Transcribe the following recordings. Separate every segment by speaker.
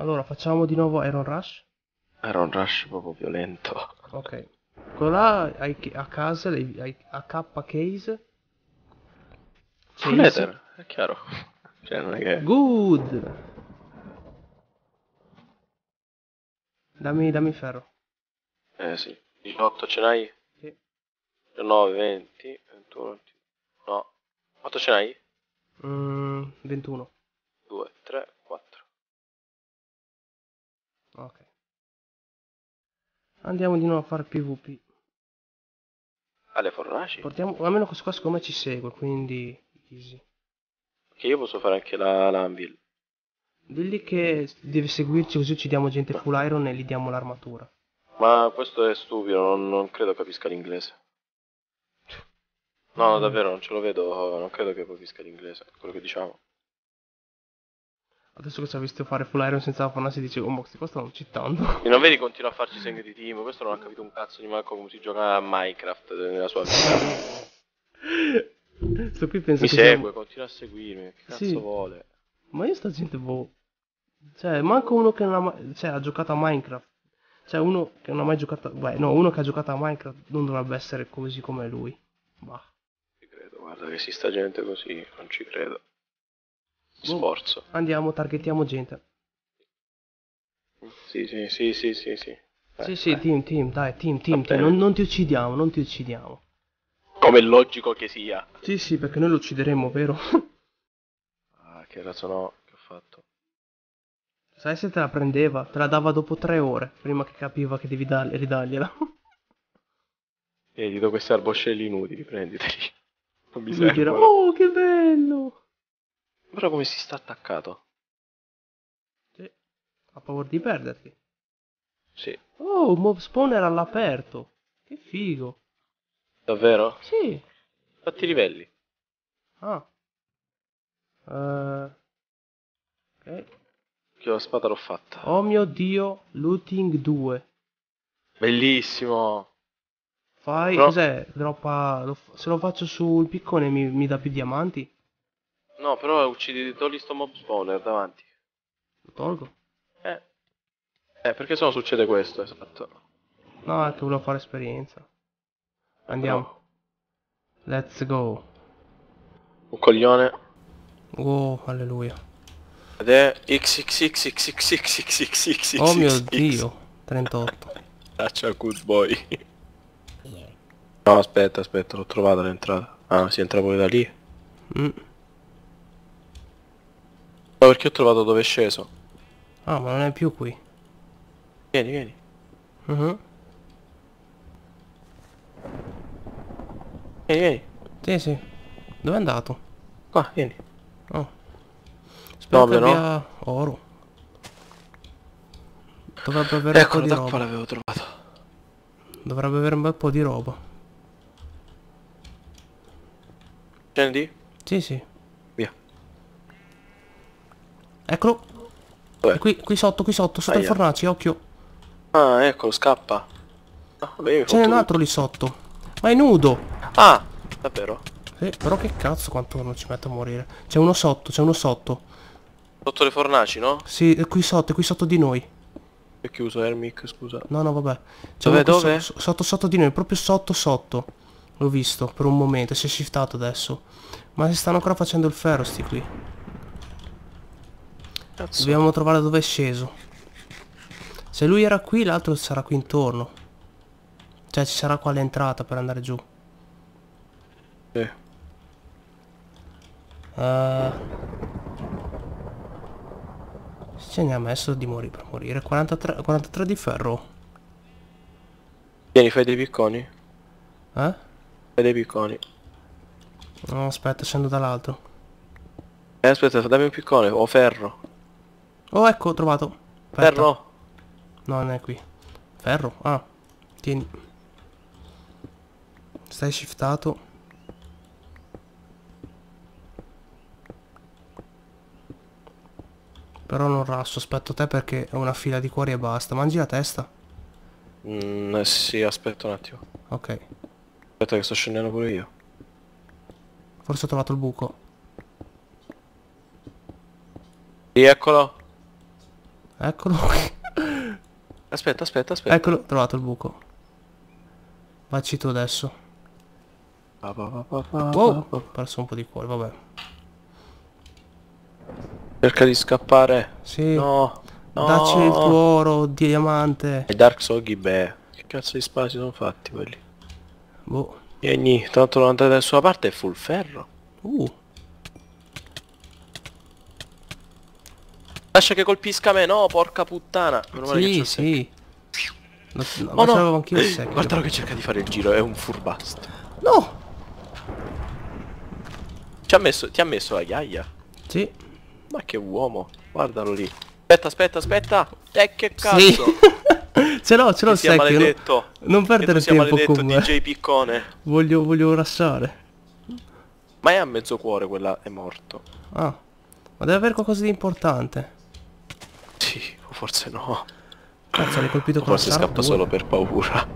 Speaker 1: Allora, facciamo di nuovo Iron Rush.
Speaker 2: Un rush proprio violento.
Speaker 1: Ok. Quello là hai a casa, hai AK case.
Speaker 2: Full
Speaker 1: Chase.
Speaker 2: leather, è chiaro. Cioè, non è che...
Speaker 1: Good. Dammi, dammi ferro.
Speaker 2: Eh sì. 18 ce n'hai?
Speaker 1: Sì.
Speaker 2: 19, 20, 21, 22. No. Quanto ce n'hai?
Speaker 1: Mm, 21.
Speaker 2: 2, 3, 4.
Speaker 1: Ok. Andiamo di nuovo a fare PvP.
Speaker 2: Alle fornaci?
Speaker 1: Portiamo, almeno questo qua siccome ci segue, quindi easy.
Speaker 2: Che io posso fare anche la l'anvil.
Speaker 1: Digli che deve seguirci così uccidiamo gente full iron e gli diamo l'armatura.
Speaker 2: Ma questo è stupido, non, non credo capisca l'inglese. No, davvero, non ce lo vedo, non credo che capisca l'inglese, quello che diciamo.
Speaker 1: Adesso che ci ha visto fare full iron senza la fornace dice, oh ma questi qua stanno citando.
Speaker 2: E non vedi continua a farci segni di team, questo non ha capito un cazzo di manco come si gioca a Minecraft nella sua vita.
Speaker 1: Sto qui penso
Speaker 2: Mi segue,
Speaker 1: siamo-
Speaker 2: continua a seguirmi, che cazzo
Speaker 1: Sì.
Speaker 2: vuole?
Speaker 1: Ma io sta gente boh. Cioè, manco uno che non ha mai... Cioè, ha giocato a Minecraft. Cioè, uno che non ha mai giocato... Beh, no, uno che ha giocato a Minecraft non dovrebbe essere così come lui. Bah.
Speaker 2: Ci credo, guarda che esista gente così, non ci credo.
Speaker 1: Boh.
Speaker 2: Sforzo.
Speaker 1: Andiamo, targetiamo gente.
Speaker 2: Sì, sì, sì, sì, sì, sì. Eh,
Speaker 1: sì, sì,
Speaker 2: eh.
Speaker 1: team, team, dai, team, team, team. Non, non ti uccidiamo, non ti uccidiamo.
Speaker 2: Come è logico che sia.
Speaker 1: Sì, sì, perché noi lo uccideremo, vero?
Speaker 2: Ah, che razzo no, che ho fatto.
Speaker 1: Sai se te la prendeva? Te la dava dopo tre ore, prima che capiva che devi dar- ridargliela.
Speaker 2: E gli do questi arboscelli inutili, prenditeli. Non mi servono.
Speaker 1: oh, che bello!
Speaker 2: Però come si sta attaccato?
Speaker 1: Sì, ha paura di perderti.
Speaker 2: Sì.
Speaker 1: Oh, un mob spawner all'aperto. Che figo.
Speaker 2: Davvero?
Speaker 1: Sì.
Speaker 2: Fatti i livelli.
Speaker 1: Ah. Eh, ok.
Speaker 2: Che la spada l'ho fatta.
Speaker 1: Oh mio dio, looting 2.
Speaker 2: Bellissimo.
Speaker 1: Fai,
Speaker 2: No.
Speaker 1: cos'è? Droppa, se lo faccio sul piccone mi, mi dà più diamanti?
Speaker 2: No, però uccidi, togli sto mob spawner davanti.
Speaker 1: Lo tolgo?
Speaker 2: Eh. Eh, perché se no succede questo, esatto.
Speaker 1: No, è che volevo fare esperienza. Andiamo. Let's go.
Speaker 2: Un coglione.
Speaker 1: Oh, alleluia.
Speaker 2: Ed è XXXXXXXXX.
Speaker 1: Oh mio dio. 38.
Speaker 2: Caccia good boy. No, aspetta, aspetta, l'ho trovata l'entrata. Ah, si entra poi da lì.
Speaker 1: Mm.
Speaker 2: Ma perché ho trovato dove è sceso?
Speaker 1: Ah, ma non è più qui.
Speaker 2: Vieni, vieni.
Speaker 1: Mhm.
Speaker 2: Vieni, vieni.
Speaker 1: Sì, sì. Dove è andato?
Speaker 2: Qua, vieni.
Speaker 1: Oh. Spero
Speaker 2: Dove,
Speaker 1: che
Speaker 2: no?
Speaker 1: abbia oro. Dovrebbe avere un po' di
Speaker 2: da qua
Speaker 1: roba.
Speaker 2: l'avevo trovato.
Speaker 1: Dovrebbe avere un bel po' di roba.
Speaker 2: Scendi?
Speaker 1: Sì, sì.
Speaker 2: Via.
Speaker 1: Eccolo. È Qui, qui sotto, qui sotto, sotto
Speaker 2: Aia.
Speaker 1: i fornaci, occhio.
Speaker 2: Ah, eccolo, scappa. Ah,
Speaker 1: Ce n'è
Speaker 2: fotto
Speaker 1: un altro lì sotto. Ma è nudo.
Speaker 2: Ah, davvero?
Speaker 1: Sì, però che cazzo quanto non ci mette a morire. C'è uno sotto, c'è uno sotto.
Speaker 2: Sotto le fornaci, no?
Speaker 1: Sì, è qui sotto, è qui sotto di noi.
Speaker 2: Ho chiuso Ermic, scusa.
Speaker 1: No, no, vabbè. C'è
Speaker 2: Dove, dove?
Speaker 1: so- sotto, sotto di noi, proprio sotto, sotto. L'ho visto per un momento, si è shiftato adesso. Ma si stanno ancora facendo il ferro sti qui.
Speaker 2: Cazzo.
Speaker 1: Dobbiamo trovare dove è sceso. Se lui era qui, l'altro sarà qui intorno. Cioè ci sarà qua l'entrata per andare giù.
Speaker 2: Sì.
Speaker 1: Eh, Ce ne ha messo di morire per morire. 43, 43 di ferro.
Speaker 2: Vieni, fai dei picconi.
Speaker 1: Eh?
Speaker 2: Fai dei picconi.
Speaker 1: No, aspetta, scendo dall'alto.
Speaker 2: Eh, aspetta, dammi un piccone. Ho ferro.
Speaker 1: Oh, ecco, ho trovato. Aspetta.
Speaker 2: Ferro.
Speaker 1: No, non è qui. Ferro? Ah. Tieni. Stai shiftato. Però non rasso, aspetto te perché è una fila di cuori e basta. Mangi la testa?
Speaker 2: Mm, eh, sì, aspetta un attimo.
Speaker 1: Ok.
Speaker 2: Aspetta che sto scendendo pure io.
Speaker 1: Forse ho trovato il buco.
Speaker 2: Sì, eccolo.
Speaker 1: Eccolo.
Speaker 2: Aspetta, aspetta, aspetta.
Speaker 1: Eccolo, trovato il buco. Vacci tu adesso. Wow, ho perso un po' di cuore, vabbè.
Speaker 2: Cerca di scappare.
Speaker 1: Sì,
Speaker 2: No. No.
Speaker 1: dacci il tuo oro, diamante.
Speaker 2: I Dark Soggy, beh. Che cazzo di spasi sono fatti quelli?
Speaker 1: Boh.
Speaker 2: Vieni, tanto non andate da nessuna parte è full ferro.
Speaker 1: Uh,
Speaker 2: Lascia che colpisca me, no, porca puttana.
Speaker 1: Sì, sì. No, no,
Speaker 2: Oh no!
Speaker 1: anch'io il secchio.
Speaker 2: Guardalo che cerca di fare il giro, è un furbast.
Speaker 1: No!
Speaker 2: Ci ha messo, ti ha messo la ghiaia?
Speaker 1: Sì.
Speaker 2: Ma che uomo, guardalo lì. Aspetta, aspetta, aspetta. Eh che cazzo?
Speaker 1: Sì. ce l'ho, ce l'ho il secchio.
Speaker 2: maledetto.
Speaker 1: Non
Speaker 2: Che
Speaker 1: perdere tempo
Speaker 2: maledetto
Speaker 1: con me.
Speaker 2: DJ Piccone.
Speaker 1: Voglio, voglio rassare.
Speaker 2: Ma è a mezzo cuore quella, è morto.
Speaker 1: Ah. Ma deve avere qualcosa di importante.
Speaker 2: Forse no.
Speaker 1: Cazzo, l'hai colpito con
Speaker 2: forse scappa
Speaker 1: sciarpa
Speaker 2: solo
Speaker 1: due.
Speaker 2: per paura.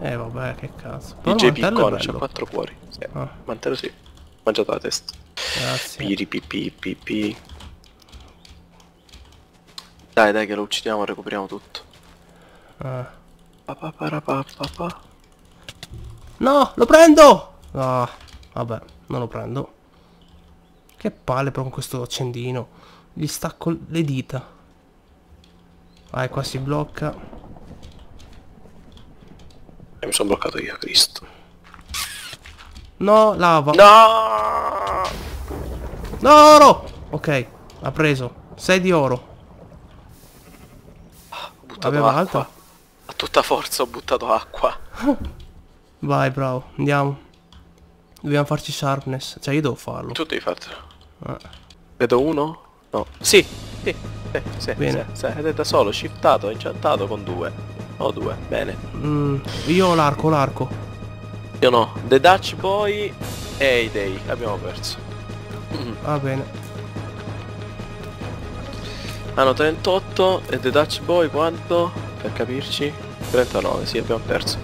Speaker 1: Eh vabbè, che cazzo. Però
Speaker 2: DJ Piccone c'ha
Speaker 1: bello.
Speaker 2: quattro cuori. Sì.
Speaker 1: Ah.
Speaker 2: Mantello sì. Mangiato la testa.
Speaker 1: Grazie.
Speaker 2: Piri pipi pipi. Dai dai che lo uccidiamo recuperiamo tutto.
Speaker 1: Ah.
Speaker 2: Pa, pa, pa, pa.
Speaker 1: No, lo prendo! Ah, vabbè, non lo prendo. Che palle però con questo accendino. Gli stacco le dita. Vai, qua si blocca.
Speaker 2: E mi sono bloccato io, Cristo.
Speaker 1: No, lava.
Speaker 2: No!
Speaker 1: No, oro! Ok, ha preso. 6 di oro.
Speaker 2: Ho buttato
Speaker 1: Aveva
Speaker 2: acqua.
Speaker 1: alta?
Speaker 2: A tutta forza ho buttato acqua.
Speaker 1: Vai, bravo. Andiamo. Dobbiamo farci sharpness. Cioè, io devo farlo.
Speaker 2: Tu devi fartelo.
Speaker 1: Ah.
Speaker 2: Vedo uno? No. Sì, sì, sì, sì,
Speaker 1: Bene.
Speaker 2: sì, sì, ed è da solo, shiftato, inchantato con due. No, due, bene.
Speaker 1: Mm, io ho l'arco, l'arco.
Speaker 2: Io no. The Dutch Boy e i Day, abbiamo perso.
Speaker 1: Va bene.
Speaker 2: Hanno 38 e The Dutch Boy quanto? Per capirci? 39, sì, abbiamo perso.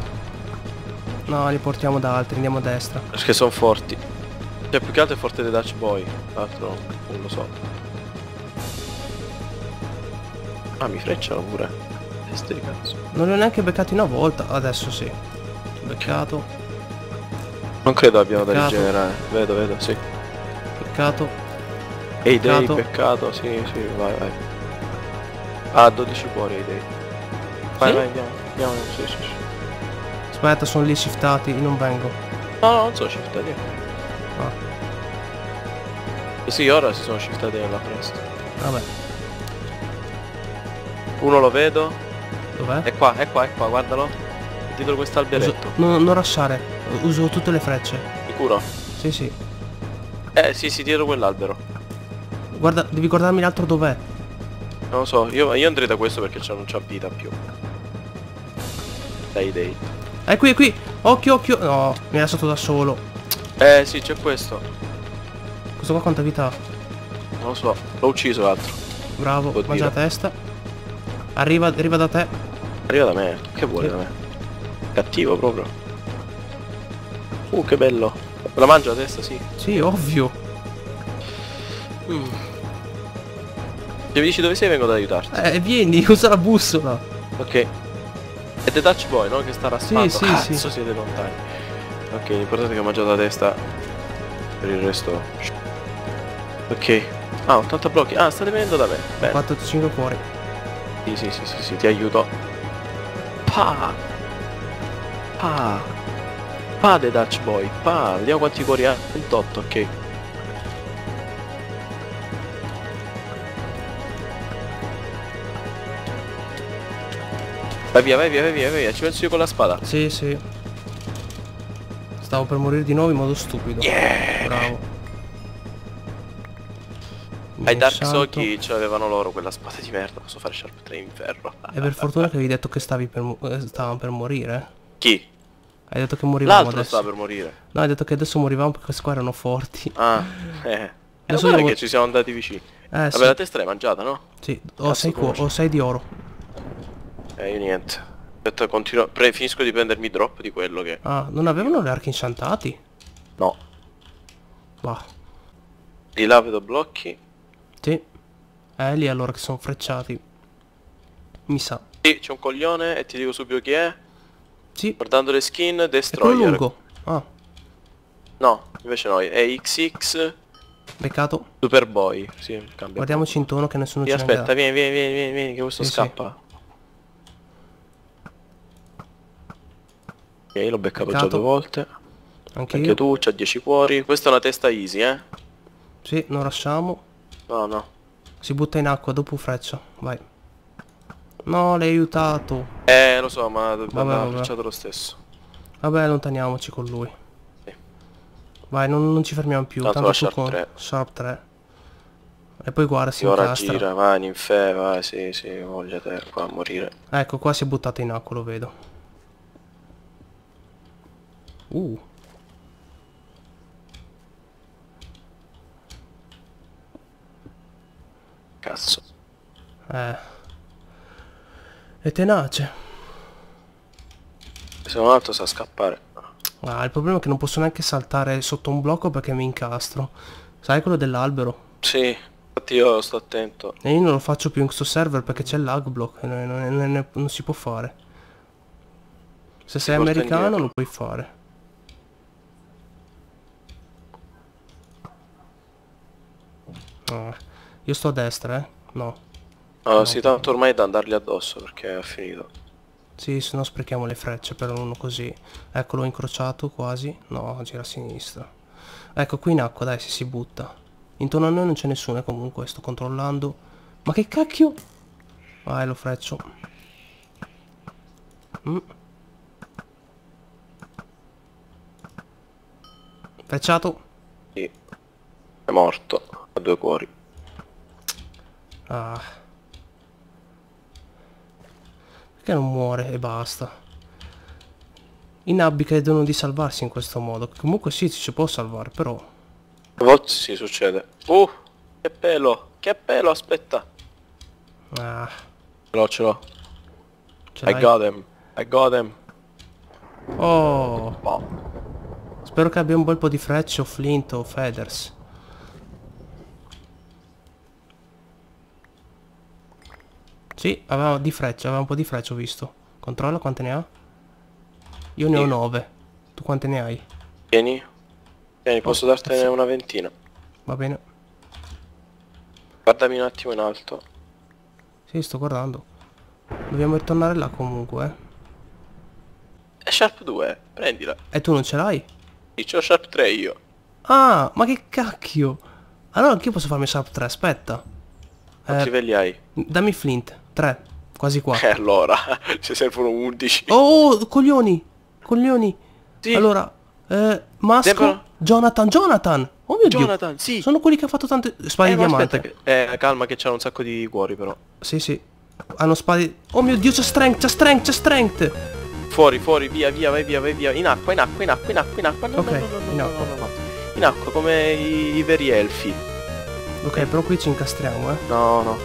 Speaker 1: No, li portiamo da altri. Andiamo a destra.
Speaker 2: Perché sono forti. Cioè, più che altro è forte The Dutch Boy. L'altro non lo so. Ah, mi frecciano pure. Teste di cazzo.
Speaker 1: Non li ho neanche beccati una volta. Adesso sì. Beccato,
Speaker 2: Non credo abbiano da
Speaker 1: Peccato.
Speaker 2: rigenerare. Vedo, vedo, sì.
Speaker 1: beccato.
Speaker 2: E i Day,
Speaker 1: Peccato.
Speaker 2: peccato, sì, sì, vai, vai. Ah, 12 cuori i Day. Vai,
Speaker 1: Sì?
Speaker 2: vai, andiamo, andiamo, sì, sì, sì.
Speaker 1: Aspetta, sono lì shiftati. Io non vengo.
Speaker 2: No, no, non sono shiftati.
Speaker 1: Ah,
Speaker 2: Eh Sì, ora si sono shiftati nella foresta.
Speaker 1: vabbè.
Speaker 2: Uno lo vedo.
Speaker 1: Dov'è?
Speaker 2: È qua, è qua, è qua, guardalo. Dietro quest'alberetto.
Speaker 1: no, non rushare. Uso tutte le frecce.
Speaker 2: Sicuro?
Speaker 1: Sì, sì.
Speaker 2: Eh, sì, sì, dietro quell'albero.
Speaker 1: Guarda, devi guardarmi l'altro dov'è.
Speaker 2: Non lo so, io, io andrei da questo perché non c'ha vita più. Dai, dai.
Speaker 1: È qui, è qui. Occhio, occhio. No, mi ha lasciato da solo.
Speaker 2: Eh, sì, c'è questo.
Speaker 1: Questo qua quanta vita ha?
Speaker 2: Non lo so, l'ho ucciso l'altro.
Speaker 1: Bravo,
Speaker 2: Può
Speaker 1: mangia la testa. Arriva, arriva da te.
Speaker 2: Arriva da me. Che vuole
Speaker 1: Sì.
Speaker 2: da me? Cattivo proprio. Uh, che bello. La mangio la testa, sì.
Speaker 1: Sì, ovvio.
Speaker 2: Mm. Se mi dici dove sei vengo ad aiutarti.
Speaker 1: Eh, vieni, usa la bussola.
Speaker 2: Ok. È The Dutch Boy, no? Che sta raspando.
Speaker 1: sì,
Speaker 2: Cazzo,
Speaker 1: sì.
Speaker 2: siete lontani. Ok, l'importante è che ho mangiato la testa. Per il resto... Ok. Ah, 80 blocchi. Ah, state venendo da me. Bene.
Speaker 1: 4, 5 fuori.
Speaker 2: Sì, sì, sì, sì, sì, ti aiuto. Pa! Pa! Pa The Dutch Boy, pa! Vediamo quanti cuori ha. 28, ok. Vai via, vai via, vai via, vai via, ci penso io con la spada.
Speaker 1: Sì, sì. Stavo per morire di nuovo in modo stupido.
Speaker 2: Yeah!
Speaker 1: Bravo.
Speaker 2: Ai Dark. Sochi ce l'avevano loro quella spada di merda, posso fare Sharp 3 in ferro.
Speaker 1: E per fortuna che avevi detto che stavi per eh, stavamo per morire.
Speaker 2: Chi?
Speaker 1: Hai detto che morivamo
Speaker 2: L'altro stava per morire.
Speaker 1: No, hai detto che adesso morivamo perché questi qua erano forti.
Speaker 2: Ah, eh.
Speaker 1: Adesso
Speaker 2: allora
Speaker 1: devo-
Speaker 2: che ci siamo andati vicini.
Speaker 1: Eh
Speaker 2: Vabbè,
Speaker 1: sì,
Speaker 2: la testa l'hai mangiata, no?
Speaker 1: sì. Ho
Speaker 2: Cazzo,
Speaker 1: 6
Speaker 2: come ci-
Speaker 1: ho sei di oro.
Speaker 2: Eh, io niente. Aspetta, continuo. Pre- finisco di prendermi drop di quello che.
Speaker 1: Ah, non avevano le archi inchantati?
Speaker 2: No.
Speaker 1: Bah.
Speaker 2: Di là vedo blocchi.
Speaker 1: Sì. Eh, lì allora che sono frecciati. Mi sa.
Speaker 2: Sì, c'è un coglione e ti dico subito chi è.
Speaker 1: Sì.
Speaker 2: Guardando le skin,
Speaker 1: È
Speaker 2: Destroyer.
Speaker 1: lungo. Ah,
Speaker 2: No, invece no, è XX
Speaker 1: beccato.
Speaker 2: Superboy. Sì, cambia.
Speaker 1: Guardiamoci intorno che nessuno
Speaker 2: Sì,
Speaker 1: ne
Speaker 2: aspetta, vieni, vieni, vieni, vieni, vieni, che questo
Speaker 1: Sì, sì.
Speaker 2: scappa. Ok, l'ho beccato già
Speaker 1: Beccato.
Speaker 2: due volte.
Speaker 1: Anche,
Speaker 2: Anche tu, c'ha 10 cuori. Questa è una testa easy, eh?
Speaker 1: Sì, non lasciamo.
Speaker 2: No, no.
Speaker 1: Si butta in acqua dopo freccia. Vai. No, l'hai aiutato.
Speaker 2: Eh, lo so, ma
Speaker 1: vabbè.
Speaker 2: frecciato lo stesso.
Speaker 1: Vabbè, allontaniamoci con lui.
Speaker 2: Sì.
Speaker 1: Vai, non, non ci fermiamo più.
Speaker 2: Tanto
Speaker 1: Tanto,
Speaker 2: Sharp
Speaker 1: con
Speaker 2: 3.
Speaker 1: Sharp 3. E poi guarda, si
Speaker 2: ora
Speaker 1: incastra.
Speaker 2: gira, vai, ninfe, vai, sì, sì, voglia te qua a morire.
Speaker 1: Ecco, qua si è buttato in acqua, lo vedo. Uh.
Speaker 2: Cazzo.
Speaker 1: Eh. È tenace.
Speaker 2: Se un altro sa scappare.
Speaker 1: Ah, il problema è che non posso neanche saltare sotto un blocco perché mi incastro. Sai quello dell'albero?
Speaker 2: Sì, infatti io sto attento.
Speaker 1: E io non lo faccio più in questo server perché c'è il lag block e non, non- non- non si può fare. Se sei americano
Speaker 2: indietro.
Speaker 1: lo puoi fare. Ah, io sto a destra, eh? No.
Speaker 2: No, sì, tanto ormai è da andargli addosso perché è finito.
Speaker 1: Sì, se no sprechiamo le frecce per uno così. Eccolo incrociato quasi. No, gira a sinistra. Ecco, qui in acqua, dai, se si butta. Intorno a noi non c'è nessuno, eh, comunque, sto controllando. Ma che cacchio? Vai, lo freccio. Mm. Frecciato.
Speaker 2: Sì. È morto. Ha due cuori.
Speaker 1: Ah. Perché non muore e basta? I nabbi credono di salvarsi in questo modo. Comunque sì, ci si può salvare, però...
Speaker 2: A volte sì, succede. Uh, che pelo, che pelo, aspetta.
Speaker 1: Ah,
Speaker 2: Ce l'ho, ce l'ho. I got him. I got him.
Speaker 1: Oh,
Speaker 2: Oh.
Speaker 1: spero che abbia un bel po' di frecce o flint o feathers. Sì, aveva di frecce, aveva un po' di frecce ho visto. Controlla quante ne ha? Io ne ho
Speaker 2: Sì.
Speaker 1: 9. Tu quante ne hai?
Speaker 2: Vieni. Vieni, posso
Speaker 1: Oh,
Speaker 2: dartene
Speaker 1: sì.
Speaker 2: una ventina.
Speaker 1: Va bene.
Speaker 2: Guardami un attimo in alto.
Speaker 1: Sì, sto guardando. Dobbiamo ritornare là comunque, eh.
Speaker 2: È Sharp 2, prendila.
Speaker 1: E tu non ce l'hai?
Speaker 2: Sì, c'ho Sharp 3 io.
Speaker 1: Ah, ma che cacchio! Allora anch'io posso farmi Sharp 3, aspetta.
Speaker 2: Quanti
Speaker 1: Eh,
Speaker 2: livelli hai?
Speaker 1: dammi Flint, 3, quasi qua.
Speaker 2: Eh, allora, ci servono 11.
Speaker 1: Oh, coglioni! Coglioni!
Speaker 2: Sì.
Speaker 1: Allora, eh, Masco,
Speaker 2: Sembrano-
Speaker 1: Jonathan, Jonathan! Oh mio
Speaker 2: Jonathan,
Speaker 1: Dio!
Speaker 2: sì.
Speaker 1: Sono quelli che ha fatto tante spade
Speaker 2: Eh,
Speaker 1: di
Speaker 2: ma
Speaker 1: diamante.
Speaker 2: che... Eh, calma che c'hanno un sacco di cuori però.
Speaker 1: Sì, sì. Hanno spade... Oh mio Dio, c'è strength, c'è strength, c'è strength!
Speaker 2: Fuori, fuori, via, via, vai via, vai via. In acqua, in acqua, in acqua, in acqua, in acqua. No,
Speaker 1: Ok,
Speaker 2: no, no, no,
Speaker 1: in acqua.
Speaker 2: In acqua, come i, i veri elfi.
Speaker 1: Ok, però qui ci incastriamo, eh.
Speaker 2: No, no.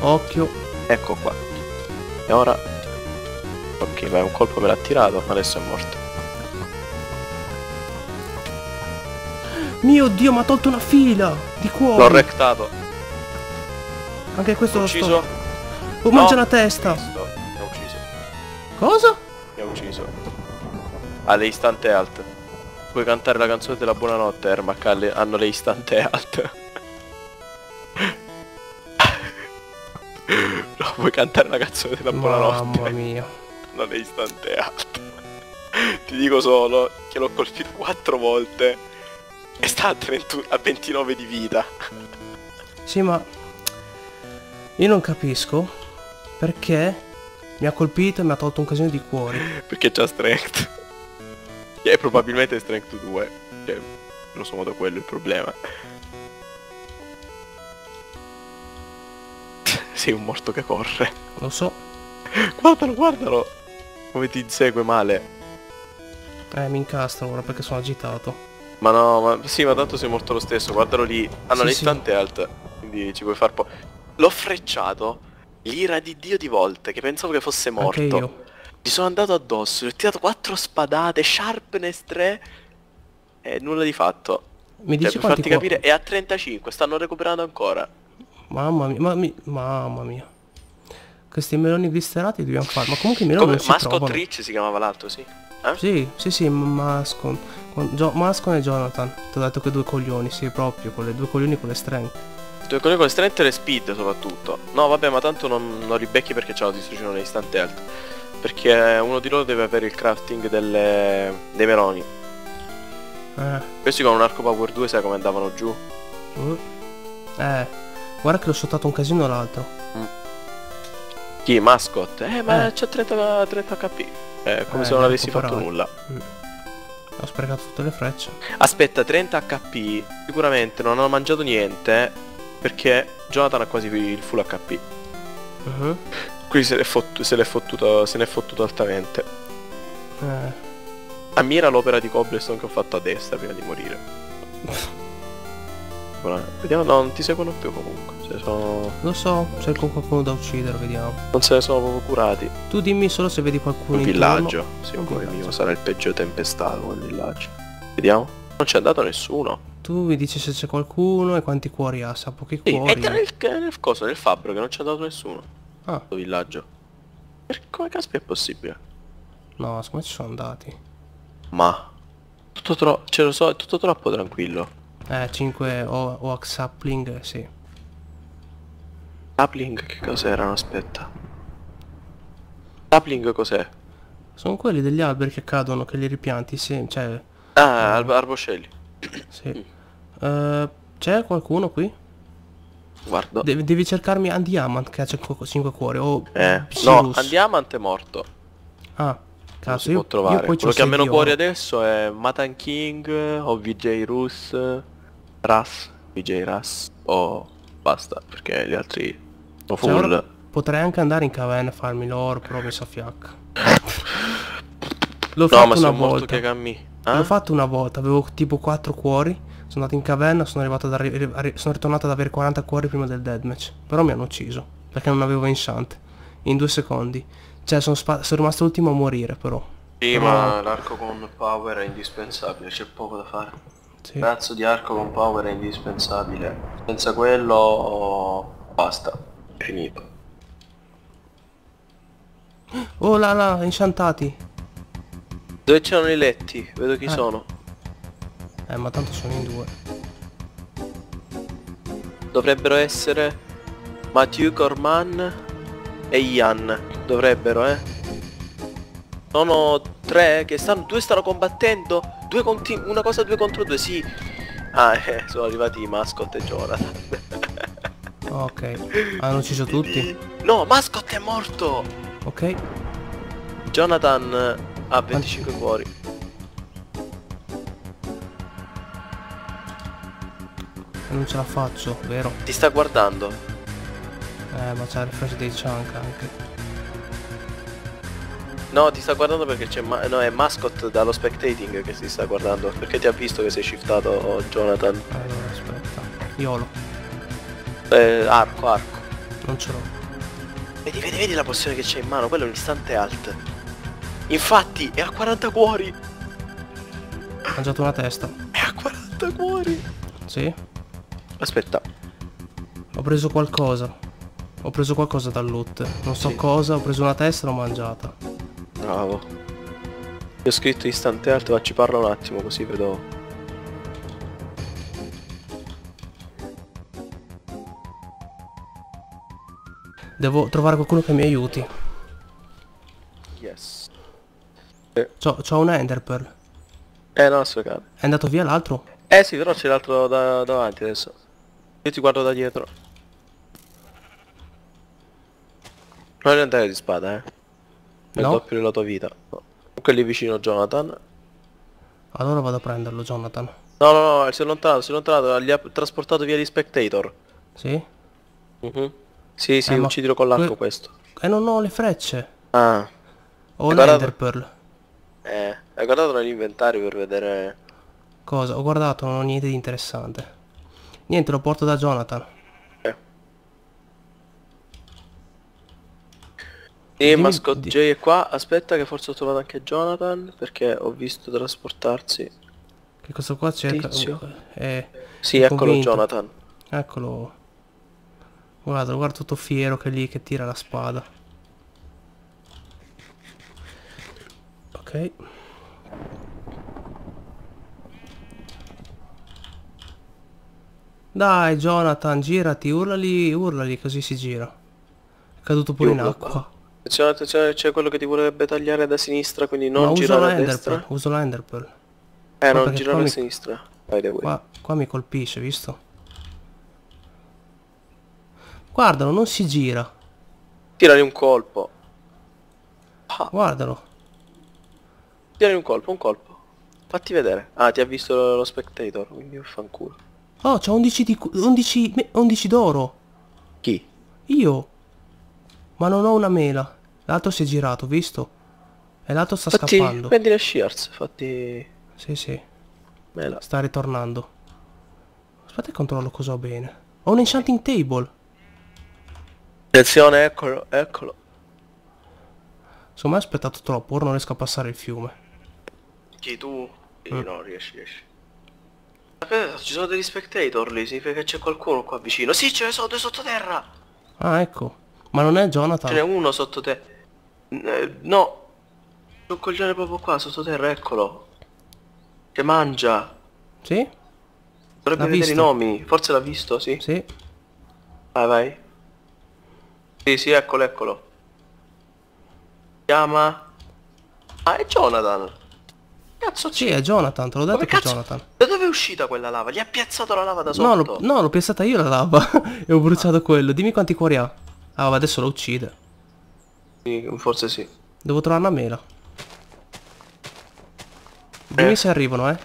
Speaker 1: Occhio.
Speaker 2: Ecco qua. E ora... Ok, vai, un colpo me l'ha tirato, ma adesso è morto.
Speaker 1: Mio Dio, mi ha tolto una fila di cuori.
Speaker 2: L'ho rectato.
Speaker 1: Anche questo
Speaker 2: L'ho
Speaker 1: lo
Speaker 2: ucciso.
Speaker 1: sto... Oh, mangia
Speaker 2: No.
Speaker 1: la testa.
Speaker 2: Visto. Mi ha ucciso.
Speaker 1: Cosa?
Speaker 2: Mi ha ucciso. Ha le instant health. Puoi cantare la canzone della buonanotte, Ermac, ha le- hanno le instant health. No, puoi cantare la canzone della buonanotte.
Speaker 1: Mamma mia.
Speaker 2: Hanno le instant health. Ti dico solo che l'ho colpito quattro volte e sta a, 31 a 29 di vita.
Speaker 1: Sì, ma... Io non capisco perché mi ha colpito e mi ha tolto un casino di cuori.
Speaker 2: Perché c'ha strength. È probabilmente strength 2. Cioè, grosso modo quello è il problema. Sei un morto che corre.
Speaker 1: Lo so.
Speaker 2: Guardalo, guardalo. Come ti insegue male.
Speaker 1: Eh, mi incastro ora perché sono agitato.
Speaker 2: Ma no, ma sì, ma tanto sei morto lo stesso. Guardalo lì. Hanno
Speaker 1: Sì,
Speaker 2: le
Speaker 1: sì.
Speaker 2: istante health. Quindi ci puoi far po'. L'ho frecciato. L'ira di Dio di volte, che pensavo che fosse morto. Gli sono andato addosso, gli ho tirato quattro spadate, sharpness 3 e nulla di fatto.
Speaker 1: Mi
Speaker 2: Cioè,
Speaker 1: dici
Speaker 2: per
Speaker 1: quanti
Speaker 2: farti capire, è a 35, stanno recuperando ancora.
Speaker 1: Mamma mia, ma mi- mamma mia. Questi meloni glisterati dobbiamo fare. Ma comunque i meloni
Speaker 2: Come
Speaker 1: non si
Speaker 2: Mascot
Speaker 1: trovano.
Speaker 2: Rich si chiamava l'altro, sì. Eh?
Speaker 1: Sì, sì, sì, Mascon. Con, Gio- Mascon e Jonathan. Ti ho detto che due coglioni, sì, proprio, con le due coglioni con le strength.
Speaker 2: Due con le strength e le speed soprattutto. No, vabbè, ma tanto non, non li becchi perché c'hanno distruzione instant health. Perché uno di loro deve avere il crafting delle, dei meloni.
Speaker 1: Eh,
Speaker 2: Questi con un arco power 2 sai come andavano giù?
Speaker 1: uh. eh. Guarda che l'ho shottato un casino l'altro.
Speaker 2: Chi? Mascot? Eh, ma
Speaker 1: Eh.
Speaker 2: c'è 30, 30 HP. Eh, come
Speaker 1: Eh,
Speaker 2: se non avessi fatto nulla.
Speaker 1: Ho sprecato tutte le frecce.
Speaker 2: Aspetta, 30 HP. Sicuramente non hanno mangiato niente. Perché Jonathan ha quasi il full HP.
Speaker 1: Mhm.
Speaker 2: Quindi se l'è fottu- se l'è fottuto, se n'è fottuto altamente.
Speaker 1: Eh.
Speaker 2: Ammira l'opera di cobblestone che ho fatto a destra prima di morire. Buona- Vediamo, no, non ti seguono più comunque. Se sono...
Speaker 1: Lo so, cerco qualcuno da uccidere, vediamo.
Speaker 2: Non se ne sono proprio curati.
Speaker 1: Tu dimmi solo se vedi qualcuno
Speaker 2: Un villaggio.
Speaker 1: villaggio.
Speaker 2: mio, sarà il peggio tempestato quel villaggio. Vediamo. Non c'è andato nessuno.
Speaker 1: Tu mi dici se c'è qualcuno e quanti cuori ha, sa pochi
Speaker 2: Sì,
Speaker 1: cuori.
Speaker 2: entra nel, nel coso, nel fabbro, che non c'è andato nessuno.
Speaker 1: Ah,
Speaker 2: Questo villaggio. Per come caspita è possibile?
Speaker 1: no, secondo me ci sono andati.
Speaker 2: Ma... Tutto troppo... Ce lo so, è tutto troppo tranquillo.
Speaker 1: Eh, 5 o, o sapling, sì.
Speaker 2: Sapling che cos'erano? Aspetta. Sapling cos'è?
Speaker 1: Sono quelli degli alberi che cadono, che li ripianti, sì, cioè,
Speaker 2: Ah, alb- arboscelli.
Speaker 1: sì. Eh, c'è qualcuno qui?
Speaker 2: Guarda.
Speaker 1: Devi, devi cercarmi Andiamant che ha 5 cuori, o
Speaker 2: eh, no. Andiamant è morto.
Speaker 1: Ah, cazzo, io,
Speaker 2: può trovare.
Speaker 1: io poi
Speaker 2: Quello che ha meno
Speaker 1: di
Speaker 2: cuori adesso è Matan King o VJ Rus. Ras. VJ Ras. O basta, perché gli altri sono
Speaker 1: Cioè,
Speaker 2: full.
Speaker 1: potrei anche andare in caverna a farmi l'oro, però mi sa fiacca. L'ho
Speaker 2: No,
Speaker 1: fatto
Speaker 2: ma
Speaker 1: una volta.
Speaker 2: cammi.
Speaker 1: L'ho fatto una volta, avevo tipo 4 cuori, sono andato in caverna, sono arrivato ad arri- sono ritornato ad avere 40 cuori prima del deathmatch. Però mi hanno ucciso, perché non avevo enchant. In due secondi. Cioè sono, sono rimasto l'ultimo a morire però.
Speaker 2: Sì, ma l'arco con power è indispensabile, c'è poco da fare.
Speaker 1: Sì.
Speaker 2: Pezzo di arco con power è indispensabile. Senza quello basta. È finito.
Speaker 1: Oh là là, enchantati.
Speaker 2: Dove c'erano i letti? Vedo chi
Speaker 1: Eh.
Speaker 2: sono.
Speaker 1: Eh ma tanto sono in due.
Speaker 2: Dovrebbero essere Mathieu Corman e Ian. Dovrebbero, eh. Sono tre che stanno. Due stanno combattendo. Due conti- una cosa due contro due, sì. Ah, eh, sono arrivati Mascot e Jonathan.
Speaker 1: Ok. Hanno ucciso tutti?
Speaker 2: no, Mascot è morto!
Speaker 1: Ok.
Speaker 2: Jonathan ha 25 cuori.
Speaker 1: Non ce la faccio, vero?
Speaker 2: Ti sta guardando.
Speaker 1: Eh ma c'è il refresh dei chunk anche.
Speaker 2: No, ti sta guardando perché c'è ma- no, è Mascot dallo spectating che si sta guardando. Perché ti ha visto che sei shiftato Jonathan.
Speaker 1: Allora aspetta. Iolo.
Speaker 2: Eh, arco, arco.
Speaker 1: Non ce l'ho.
Speaker 2: Vedi, vedi, vedi la pozione che c'è in mano, quello è un istante alt. Infatti, è a 40 cuori!
Speaker 1: Ho mangiato una testa.
Speaker 2: È a 40 cuori!
Speaker 1: Sì?
Speaker 2: Aspetta,
Speaker 1: Ho preso qualcosa. Ho preso qualcosa dal loot. Non so
Speaker 2: Sì.
Speaker 1: cosa, ho preso una testa e l'ho mangiata.
Speaker 2: Bravo. Io ho scritto istante alt, ma ci parla un attimo così vedo.
Speaker 1: Devo trovare qualcuno che mi aiuti.
Speaker 2: Yes.
Speaker 1: C'ho, c'ho un Ender Pearl.
Speaker 2: Eh no, sfregate.
Speaker 1: È andato via l'altro?
Speaker 2: Eh sì, però c'è l'altro da- davanti adesso. Io ti guardo da dietro. Non è andare di spada, eh. È
Speaker 1: No?
Speaker 2: doppio della tua vita. No. Quelli vicino Jonathan.
Speaker 1: Allora vado a prenderlo, Jonathan.
Speaker 2: No, no, no, si è allontanato, si è allontanato, li ha trasportato via gli spectator.
Speaker 1: Sì?
Speaker 2: Mhm. Sì, sì,
Speaker 1: Eh, ma
Speaker 2: uccidilo con l'arco
Speaker 1: que-
Speaker 2: questo.
Speaker 1: E non ho le frecce.
Speaker 2: Ah,
Speaker 1: Ho un
Speaker 2: guardato? Eh, hai guardato nell'inventario per vedere...
Speaker 1: Cosa? Ho guardato, non ho niente di interessante. Niente, lo porto da Jonathan.
Speaker 2: E
Speaker 1: dimmi,
Speaker 2: Mascot. J è qua, aspetta che forse ho trovato anche Jonathan perché ho visto trasportarsi.
Speaker 1: Che cosa qua c'è?
Speaker 2: Tizio.
Speaker 1: Ecco, eh,
Speaker 2: sì, eccolo
Speaker 1: convinto.
Speaker 2: Jonathan.
Speaker 1: Eccolo. Guarda, guarda tutto fiero che è lì che tira la spada. Ok. Dai Jonathan, girati, urlali, urlali così si gira. È caduto pure Io
Speaker 2: in
Speaker 1: acqua.
Speaker 2: Attenzione, attenzione, c'è quello che ti vorrebbe tagliare da sinistra, quindi
Speaker 1: Ma
Speaker 2: non
Speaker 1: uso
Speaker 2: girare a destra.
Speaker 1: uso la Enderpearl.
Speaker 2: Eh, non
Speaker 1: perché
Speaker 2: girare a
Speaker 1: mi-
Speaker 2: sinistra. Vai da.
Speaker 1: Qua, qua mi colpisce, visto? Guardalo, non si gira.
Speaker 2: Tirali un colpo. Ah,
Speaker 1: Guardalo.
Speaker 2: tirali un colpo, un colpo. Fatti vedere. Ah, ti ha visto lo, lo spectator, quindi fanculo.
Speaker 1: Oh, c'ho 11 di... cu- 11... me- 11 d'oro.
Speaker 2: Chi?
Speaker 1: Io. Ma non ho una mela. L'altro si è girato, visto? E l'altro sta
Speaker 2: Fatti,
Speaker 1: scappando.
Speaker 2: prendi le shears, fatti...
Speaker 1: Sì, sì.
Speaker 2: Mela.
Speaker 1: Sta ritornando. Aspetta che controllo cosa ho bene. Ho un enchanting table.
Speaker 2: Attenzione, eccolo, eccolo.
Speaker 1: Me ho aspettato troppo, ora non riesco a passare il fiume.
Speaker 2: Chi tu? Sì,
Speaker 1: Mm.
Speaker 2: no, riesci, riesci. Aspetta, ci sono degli spectator lì, significa che c'è qualcuno qua vicino. Sì, ce ne sono due sottoterra!
Speaker 1: Ah, ecco. Ma non è
Speaker 2: Ce n'è
Speaker 1: Jonathan.
Speaker 2: uno sotto te. Eh, no. C'è un coglione proprio qua, sottoterra, eccolo. Che mangia.
Speaker 1: Sì?
Speaker 2: Dovrebbe vedere
Speaker 1: visto?
Speaker 2: i nomi. Forse l'ha visto, sì.
Speaker 1: Sì.
Speaker 2: Vai, vai. Sì, sì, eccolo, eccolo. Chiama... Ah, è Jonathan. Cazzo
Speaker 1: Sì, è Jonathan, te l'ho detto che è? Jonathan.
Speaker 2: Da dove è uscita quella lava? Gli ha piazzato la lava da sotto.
Speaker 1: No, l'ho, no, l'ho piazzata io la lava. e ho bruciato quello. Dimmi quanti cuori ha. Ah, vabbè, adesso lo uccide.
Speaker 2: Sì, forse sì.
Speaker 1: Devo trovare una mela. Dimmi
Speaker 2: Eh.
Speaker 1: se arrivano, eh.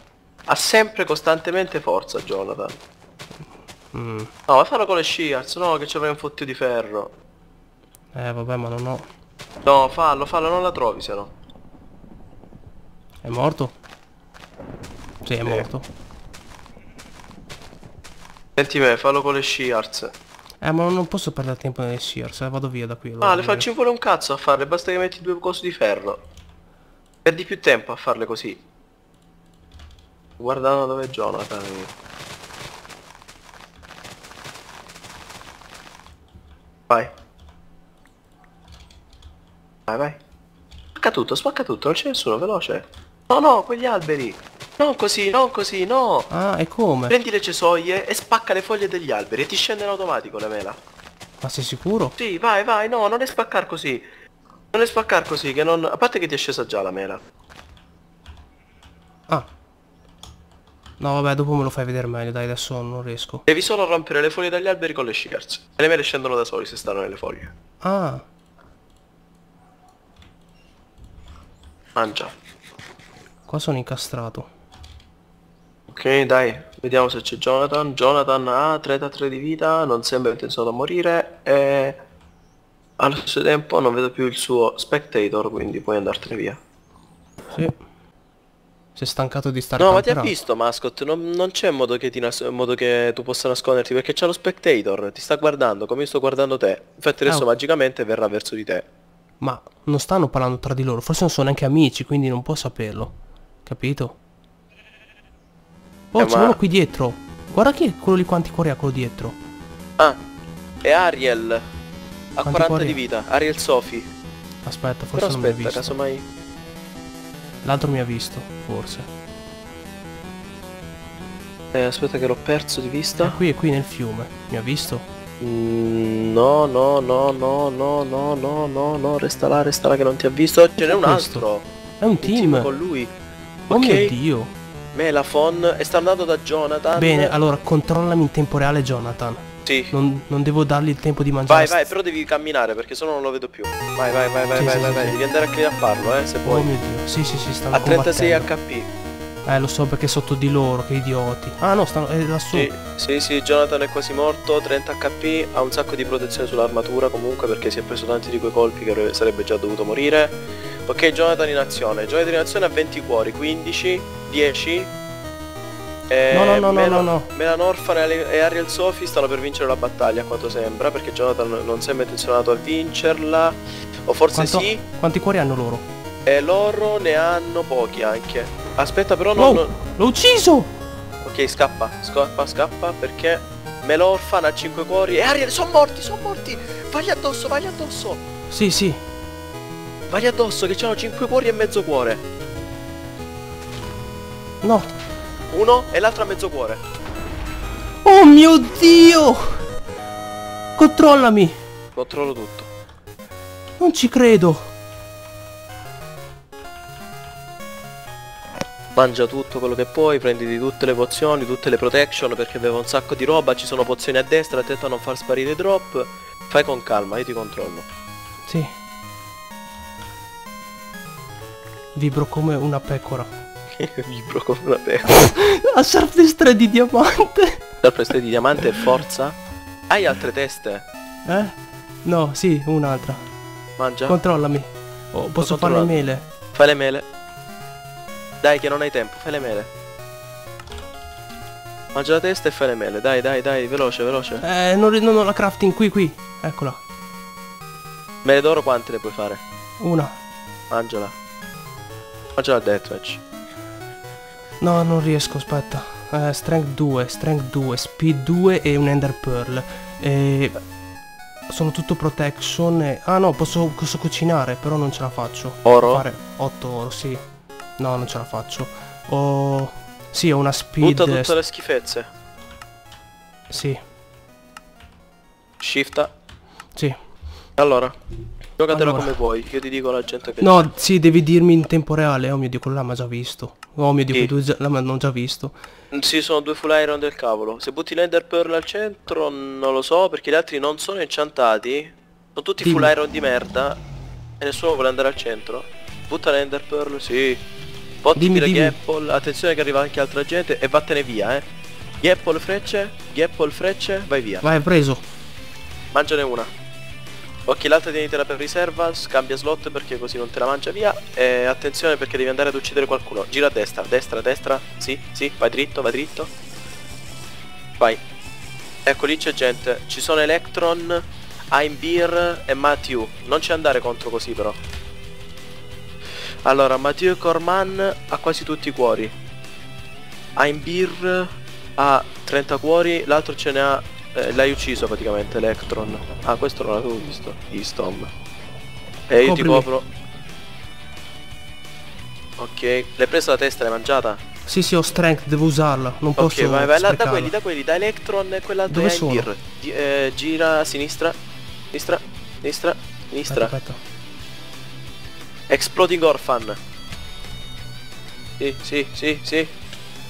Speaker 2: Ha sempre costantemente forza Jonathan.
Speaker 1: Mm.
Speaker 2: No, ma fallo con le shears, no, che c'avrei un fottio di ferro.
Speaker 1: Eh, vabbè, ma non ho...
Speaker 2: No, fallo, fallo, non la trovi se no.
Speaker 1: È morto? Sì, è morto.
Speaker 2: Senti me, fallo con le shears.
Speaker 1: Eh, ma non posso perdere tempo nelle shears, eh, vado via da qui. allora,
Speaker 2: Ah, le
Speaker 1: voglio-
Speaker 2: facci vuole un cazzo a farle, basta che metti due cose di ferro. Perdi più tempo a farle così. Guardando dove è Jonathan. Vai. Vai, vai. Spacca tutto, spacca tutto, non c'è nessuno, veloce. No, no, quegli alberi. Non così, non così, no.
Speaker 1: Ah, e come?
Speaker 2: Prendi le cesoie e spacca le foglie degli alberi e ti scende in automatico la mela.
Speaker 1: Ma sei sicuro?
Speaker 2: Sì, vai, vai, no, non è spaccar così. Non è spaccar così, che non... A parte che ti è scesa già la mela.
Speaker 1: Ah. No, vabbè, dopo me lo fai vedere meglio, dai, adesso non riesco.
Speaker 2: Devi solo rompere le foglie dagli alberi con le shears. E le mele scendono da soli se stanno nelle foglie.
Speaker 1: Ah,
Speaker 2: Mangia.
Speaker 1: qua sono incastrato.
Speaker 2: Ok, dai, vediamo se c'è Jonathan. Jonathan ha 33 di vita, non sembra intenzionato a morire e... Allo stesso tempo non vedo più il suo spectator, quindi puoi andartene via.
Speaker 1: Sì. Si è stancato di stare
Speaker 2: No, ma ti ha visto, Mascot, non, non c'è modo modo che tu possa nasconderti perché c'è lo spectator, ti sta guardando come io sto guardando te. Infatti adesso
Speaker 1: Ah.
Speaker 2: magicamente verrà verso di te.
Speaker 1: Ma non stanno parlando tra di loro, forse non sono neanche amici, quindi non può saperlo. Capito? Oh,
Speaker 2: Eh,
Speaker 1: c'è
Speaker 2: ma-
Speaker 1: uno qui dietro. Guarda chi è quello lì quanti cuori ha quello dietro.
Speaker 2: Ah, è Ariel. Ha
Speaker 1: Quanti
Speaker 2: 40
Speaker 1: cuori
Speaker 2: di vita, Ariel Sophie.
Speaker 1: Aspetta, forse
Speaker 2: Però
Speaker 1: non mi ha
Speaker 2: aspetta,
Speaker 1: visto.
Speaker 2: casomai...
Speaker 1: L'altro mi ha visto, forse.
Speaker 2: Eh, aspetta che l'ho perso di
Speaker 1: È
Speaker 2: vista.
Speaker 1: qui, è qui nel fiume. Mi ha visto?
Speaker 2: Mm, no, no, no, no, no, no, no, no, no, resta là, resta là che non ti ha visto. Ce n'è un altro.
Speaker 1: È un
Speaker 2: team
Speaker 1: team.
Speaker 2: con lui.
Speaker 1: Oh
Speaker 2: ok,
Speaker 1: mio dio.
Speaker 2: Melafon e sta andando da Jonathan.
Speaker 1: Bene, allora controllami in tempo reale Jonathan.
Speaker 2: Sì.
Speaker 1: Non, non devo dargli il tempo di mangiare.
Speaker 2: Vai, vai, però devi camminare perché sennò non lo vedo più. Vai, vai, vai, vai,
Speaker 1: Sì,
Speaker 2: vai,
Speaker 1: sì,
Speaker 2: vai,
Speaker 1: sì,
Speaker 2: vai. Devi andare a kidnapparlo, eh, se
Speaker 1: Oh
Speaker 2: vuoi.
Speaker 1: mio dio. Sì, sì, sì, stanno
Speaker 2: A 36
Speaker 1: combattendo.
Speaker 2: HP.
Speaker 1: Eh, lo so perché è sotto di loro, che idioti. Ah no, stanno è lassù.
Speaker 2: Sì, sì, sì, Jonathan è quasi morto, 30 HP, ha un sacco di protezione sull'armatura comunque perché si è preso tanti di quei colpi che sarebbe già dovuto morire. Ok, Jonathan in azione. Jonathan in azione ha 20 cuori, 15, 10. Eh,
Speaker 1: No, no, no, no,
Speaker 2: Mela-
Speaker 1: no, no.
Speaker 2: Melanorfan e e Ariel Sophie stanno per vincere la battaglia a quanto sembra perché Jonathan non sembra intenzionato a vincerla. O forse
Speaker 1: Quanto-
Speaker 2: sì,
Speaker 1: Quanti cuori hanno loro?
Speaker 2: e loro ne hanno pochi anche. Aspetta però
Speaker 1: Wow,
Speaker 2: non...
Speaker 1: l'ho ucciso!
Speaker 2: Ok, scappa, scappa, scappa perché Melorfan ha 5 cuori e Ariel sono morti, sono morti! Vagli addosso, vagli addosso!
Speaker 1: Sì, sì.
Speaker 2: Vai addosso che c'hanno 5 cuori e mezzo cuore.
Speaker 1: No.
Speaker 2: Uno e l'altro a mezzo cuore.
Speaker 1: Oh mio dio! Controllami!
Speaker 2: Controllo tutto.
Speaker 1: Non ci credo.
Speaker 2: Mangia tutto quello che puoi, prenditi tutte le pozioni, tutte le protection perché aveva un sacco di roba, ci sono pozioni a destra, attento a non far sparire i drop. Fai con calma, io ti controllo.
Speaker 1: Sì. Vibro come una pecora.
Speaker 2: Vibro come una pecora.
Speaker 1: La Sharpness 3 di diamante.
Speaker 2: Sorpresa di diamante e forza. Hai altre teste?
Speaker 1: Eh? No, sì, un'altra.
Speaker 2: Mangia.
Speaker 1: Controllami. Oh, posso fare le mele?
Speaker 2: Fai le mele. Dai che non hai tempo, fai le mele. Mangia la testa e fai le mele, dai dai dai, veloce veloce.
Speaker 1: Eh, non, non ho la crafting qui, qui. Eccola.
Speaker 2: Mele d'oro quante ne puoi fare?
Speaker 1: Una.
Speaker 2: Mangiala. Mangiala a Deathmatch.
Speaker 1: No, non riesco, aspetta. Eh, strength 2, strength 2, speed 2 e un ender pearl. E... Sono tutto protection e... Ah no, posso, posso cucinare, però non ce la faccio.
Speaker 2: Oro?
Speaker 1: Fare 8 oro, sì. No, non ce la faccio. Ho... Sì, ho una speed...
Speaker 2: Butta tutte le schifezze.
Speaker 1: Sì,
Speaker 2: Shifta.
Speaker 1: sì.
Speaker 2: Allora. Giocatela
Speaker 1: Allora.
Speaker 2: come vuoi, io ti dico la gente che
Speaker 1: No, sì, devi dirmi in tempo reale. Oh mio dio, quello là mi ha già visto. Oh mio dio, quei due già- l'hanno già visto.
Speaker 2: c'è. Sì, sono due full iron del cavolo. Se butti l'Ender Pearl al centro, non lo so, perché gli altri non sono enchantati. Sono tutti
Speaker 1: Dimmi.
Speaker 2: full iron di merda. E nessuno vuole andare al centro. Butta l'Ender Pearl, sì. Poi
Speaker 1: Dimmi,
Speaker 2: tira
Speaker 1: dimmi.
Speaker 2: Gapple, attenzione che arriva anche altra gente e vattene via, eh. Gapple frecce, Gapple frecce, vai via.
Speaker 1: Vai, preso.
Speaker 2: Mangiane una. Ok, l'altra tienitela per riserva, scambia slot perché così non te la mangia via. E attenzione perché devi andare ad uccidere qualcuno. Gira a destra, destra, destra. Sì, sì, vai dritto, vai dritto. Vai. Ecco lì c'è gente. Ci sono Electron, Beer e Matthew. Non ci andare contro così però. Allora, Mathieu Corman ha quasi tutti i cuori. Beer ha 30 cuori, l'altro ce ne ha... eh, l'hai ucciso praticamente, Electron. Ah, questo non l'avevo visto. Eastom. E io ti copro. Ok, l'hai presa la testa, l'hai mangiata?
Speaker 1: Sì, sì, ho strength, devo usarla. Non posso
Speaker 2: Ok, vai, vai, là, da quelli, da quelli, da Electron e quell'altro
Speaker 1: Dove
Speaker 2: è? Beer. Gi- eh, gira a sinistra, sinistra, sinistra, sinistra.
Speaker 1: Aspetta, aspetta.
Speaker 2: Exploding Orphan. Sì, sì, sì, sì.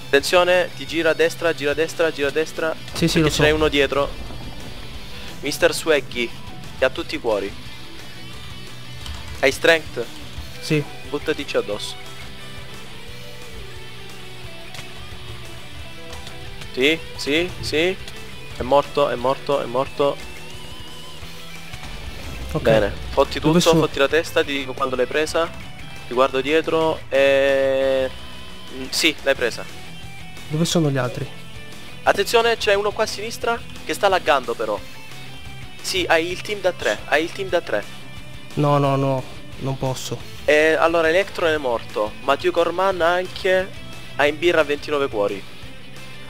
Speaker 2: Attenzione, ti gira a destra, gira a destra, gira a destra.
Speaker 1: Sì, sì, lo
Speaker 2: ce n'è
Speaker 1: so.
Speaker 2: uno dietro. Mr. Swaggy, che ha tutti i cuori. Hai strength?
Speaker 1: Sì.
Speaker 2: Buttatici addosso. Sì, sì, sì. È morto, è morto, è morto.
Speaker 1: Ok.
Speaker 2: Bene, fotti tutto,
Speaker 1: sono?
Speaker 2: fotti la testa, ti dico quando l'hai presa. Ti guardo dietro e... Mm, Sì, l'hai presa.
Speaker 1: Dove sono gli altri?
Speaker 2: Attenzione, c'è uno qua a sinistra che sta laggando però. Sì, hai il team da 3, hai il team da 3.
Speaker 1: No, no, no. Non posso.
Speaker 2: E allora Electron è morto. Matthew Corman anche ha in birra 29 cuori.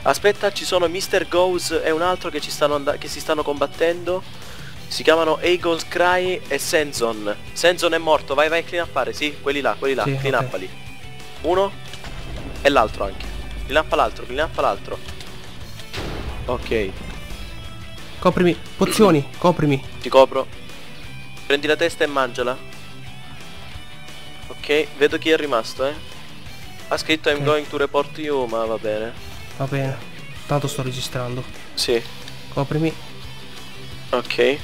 Speaker 2: Aspetta, ci sono Mr. Goes e un altro che, ci stanno che si stanno combattendo. Si chiamano Eagles Cry e Senzon. Senzon è morto, vai vai a clean upare, sì, quelli là, quelli là,
Speaker 1: Sì,
Speaker 2: clean
Speaker 1: ok.
Speaker 2: uppali. Uno e l'altro anche. Clean up l'altro, clean up l'altro. Ok,
Speaker 1: Coprimi. Pozioni, coprimi.
Speaker 2: ti copro. Prendi la testa e mangiala. Ok, vedo chi è rimasto, eh. Ha scritto I'm
Speaker 1: Ok.
Speaker 2: going to report you, ma va bene.
Speaker 1: Va bene. Tanto sto registrando.
Speaker 2: Sì,
Speaker 1: Coprimi.
Speaker 2: ok.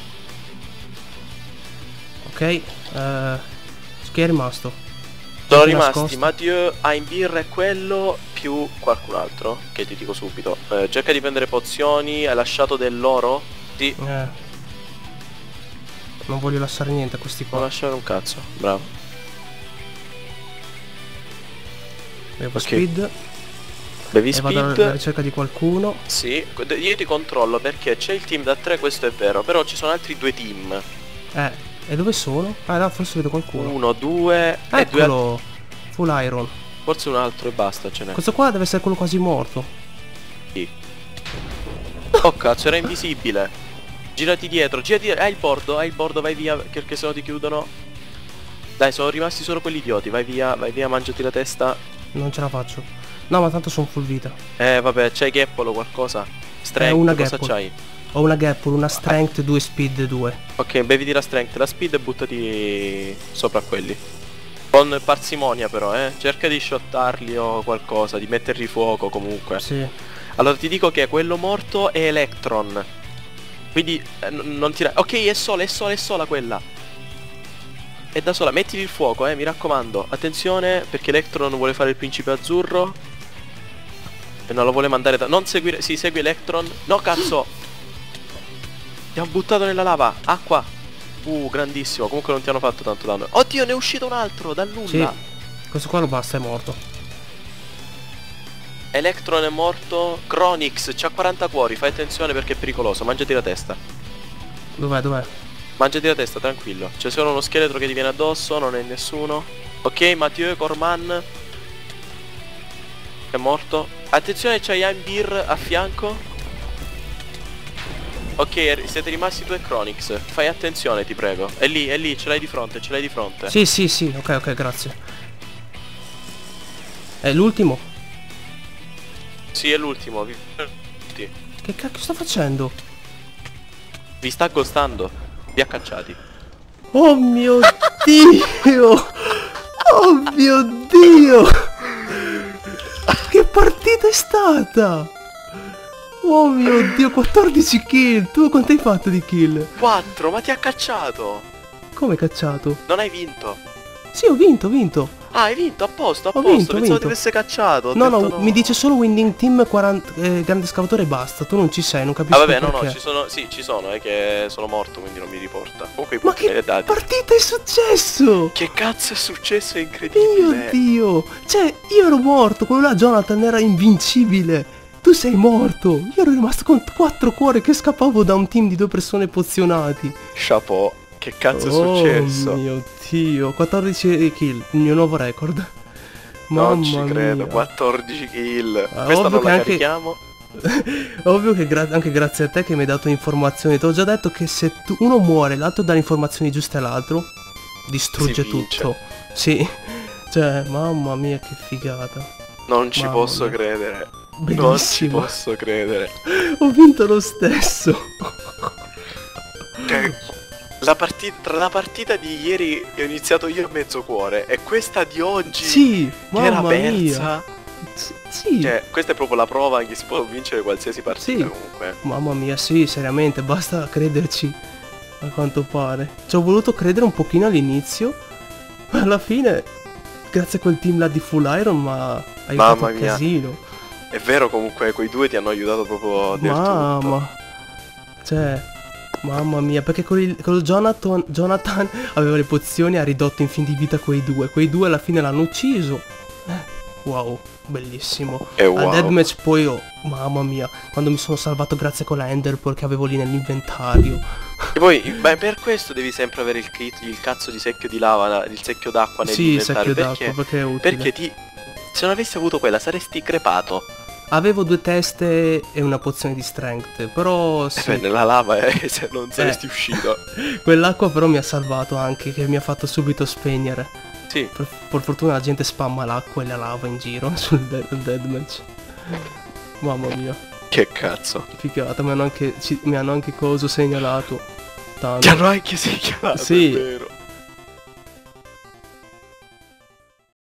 Speaker 1: Ok. Eh, chi è rimasto?
Speaker 2: Sono rimasti? Mathieu, Aimbir e quello più qualcun altro che ti dico subito. Eh, cerca di prendere pozioni, hai lasciato dell'oro? Sì,
Speaker 1: Eh. Non voglio lasciare niente a questi
Speaker 2: non
Speaker 1: qua.
Speaker 2: lasciare un cazzo, bravo.
Speaker 1: Bevo
Speaker 2: Ok.
Speaker 1: speed.
Speaker 2: Bevi
Speaker 1: E vado alla
Speaker 2: speed.
Speaker 1: ricerca di qualcuno.
Speaker 2: Sì, io ti controllo perché c'è il team da 3, questo è vero, però ci sono altri due team.
Speaker 1: Eh. E dove sono? Ah, là forse vedo qualcuno.
Speaker 2: Uno, due e due
Speaker 1: Eccolo. Full iron.
Speaker 2: Forse un altro e basta ce n'è.
Speaker 1: Questo qua deve essere quello quasi morto.
Speaker 2: Oh cazzo, era invisibile. Girati dietro, girati dietro. Hai il bordo, hai il bordo, vai via perché sennò ti chiudono. Dai, sono rimasti solo quelli idioti. Vai via, vai via, mangiati la testa.
Speaker 1: Non ce la faccio. No, ma tanto sono full vita.
Speaker 2: Eh, vabbè, c'hai Gapple o qualcosa? Strength,
Speaker 1: Eh, una
Speaker 2: cosa c'hai?
Speaker 1: Ho una Gapple, una Strength, due Speed 2.
Speaker 2: Ok, beviti la strength, la speed e buttati sopra quelli. Con parsimonia però, eh. Cerca di shottarli o qualcosa, di metterli fuoco comunque.
Speaker 1: Sì.
Speaker 2: Allora ti dico che quello morto è Electron. Quindi eh, non tira... Ok, è sola, è sola, è sola quella. È da sola, mettili il fuoco, eh, mi raccomando. Attenzione, perché Electron vuole fare il principe azzurro. E non lo vuole mandare da... Non seguire... Sì, segui Electron. No, cazzo! Ti hanno buttato nella lava. Acqua. Uh, grandissimo. Comunque non ti hanno fatto tanto danno. Oddio, ne è uscito un altro dal
Speaker 1: Sì.
Speaker 2: nulla.
Speaker 1: Questo qua lo basta, è morto.
Speaker 2: Electron è morto. Chronix, c'ha 40 cuori. Fai attenzione perché è pericoloso. Mangiati la testa.
Speaker 1: Dov'è, dov'è?
Speaker 2: Mangiati la testa, tranquillo. C'è solo uno scheletro che ti viene addosso, non è nessuno. Ok, Mathieu Corman. È morto. Attenzione, c'hai Ambir a fianco. Ok, siete rimasti tu e Chronix. Fai attenzione, ti prego. È lì, è lì, ce l'hai di fronte, ce l'hai di fronte.
Speaker 1: Sì, sì, sì. Ok, ok, grazie. È l'ultimo?
Speaker 2: Sì, è l'ultimo. Vi...
Speaker 1: Che cacchio sta facendo?
Speaker 2: vi sta ghostando. Vi ha cacciati.
Speaker 1: Oh mio dio! Oh mio dio! Che partita è stata? Oh mio dio, 14 kill! Tu quanto hai fatto di kill?
Speaker 2: 4, ma ti ha cacciato.
Speaker 1: Come cacciato?
Speaker 2: Non hai vinto.
Speaker 1: Sì, ho vinto, ho vinto.
Speaker 2: Ah, hai vinto, a posto, a
Speaker 1: Ho
Speaker 2: posto.
Speaker 1: vinto,
Speaker 2: Pensavo ti avesse cacciato.
Speaker 1: No,
Speaker 2: detto
Speaker 1: no, mi dice solo Winning Team 40, eh, Grande Scavatore e basta. Tu non ci sei, non
Speaker 2: Ah
Speaker 1: capisco
Speaker 2: vabbè no
Speaker 1: perché.
Speaker 2: no ci sono Sì ci sono è che sono morto quindi non mi riporta Comunque i
Speaker 1: Ma
Speaker 2: punti
Speaker 1: che
Speaker 2: dati
Speaker 1: partita è successo?
Speaker 2: Che cazzo è successo è
Speaker 1: Mio
Speaker 2: incredibile
Speaker 1: dio! Cioè, io ero morto, quello là Jonathan era invincibile. Tu sei morto. Io ero rimasto con quattro cuori che scappavo da un team di due persone pozionati.
Speaker 2: Chapeau Che cazzo è
Speaker 1: oh
Speaker 2: successo
Speaker 1: mio dio, 14 kill, il mio nuovo record. Mamma
Speaker 2: Non ci credo
Speaker 1: mia.
Speaker 2: 14 kill
Speaker 1: Ah,
Speaker 2: Questa non la
Speaker 1: anche-
Speaker 2: carichiamo
Speaker 1: Ovvio che gra- anche grazie a te che mi hai dato informazioni. Ti ho già detto che se tu- uno muore, l'altro dà le informazioni giuste all'altro, distrugge tutto. Sì. Cioè, mamma mia che figata.
Speaker 2: Non ci
Speaker 1: Mamma
Speaker 2: posso
Speaker 1: mia.
Speaker 2: credere Non ci
Speaker 1: Bellissimo.
Speaker 2: posso credere
Speaker 1: Ho vinto lo stesso.
Speaker 2: Cioè, la partita, tra la partita di ieri ho iniziato io a mezzo cuore e questa di oggi
Speaker 1: Sì,
Speaker 2: che era persa
Speaker 1: S- Sì.
Speaker 2: Cioè questa è proprio la prova che si può vincere qualsiasi partita
Speaker 1: Sì.
Speaker 2: comunque
Speaker 1: Mamma mia, sì, seriamente, basta crederci. A quanto pare. Ci ho voluto credere un pochino all'inizio. Ma alla fine, grazie a quel team là di Full Iron, ma hai fatto un casino.
Speaker 2: È vero comunque quei due ti hanno aiutato proprio del tutto
Speaker 1: Mamma. Cioè, mamma mia, perché con il, con il Jonathan, Jonathan aveva le pozioni e ha ridotto in fin di vita quei due. Quei due alla fine l'hanno ucciso. Eh, wow, bellissimo.
Speaker 2: E wow.
Speaker 1: Al deathmatch poi, oh, mamma mia, quando mi sono salvato grazie a quella Enderpearl che avevo lì nell'inventario.
Speaker 2: E poi, beh, per questo devi sempre avere il, kit, il cazzo di secchio di lava, il secchio d'acqua
Speaker 1: Sì,
Speaker 2: nell'inventario.
Speaker 1: secchio
Speaker 2: perché,
Speaker 1: d'acqua, perché è utile.
Speaker 2: perché ti... Se non avessi avuto quella saresti crepato.
Speaker 1: Avevo due teste e una pozione di strength, però
Speaker 2: Eh
Speaker 1: sì,
Speaker 2: beh, nella lava eh, se non saresti uscito.
Speaker 1: quell'acqua però mi ha salvato anche, che mi ha fatto subito spegnere.
Speaker 2: Sì,
Speaker 1: Per, per fortuna la gente spamma l'acqua e la lava in giro sul dead, deathmatch. Mamma mia,
Speaker 2: che cazzo.
Speaker 1: figata, mi hanno anche, ci- mi hanno anche coso segnalato. Tanto.
Speaker 2: Ti hanno anche segnalato,
Speaker 1: Sì.
Speaker 2: è vero.